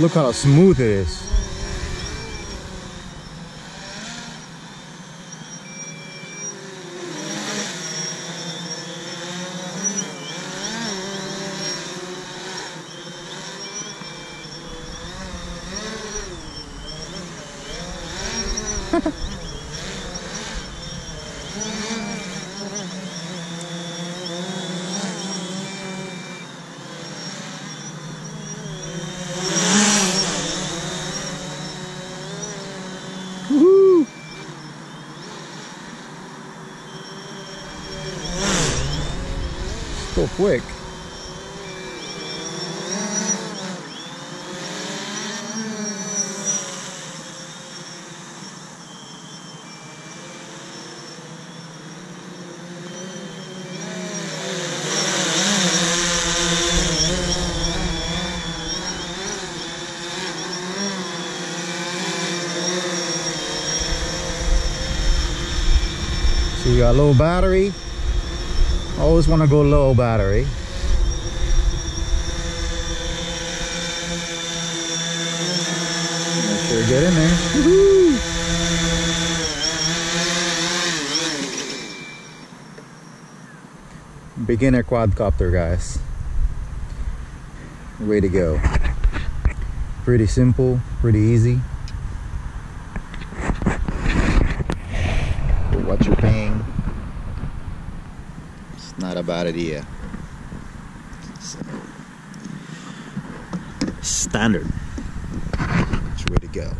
Look how smooth it is. Quick. So you got low battery. Always want to go low battery. Make sure get in there. Beginner quadcopter, guys. Way to go. Pretty simple, pretty easy. Not a bad idea. So, standard. It's way to go.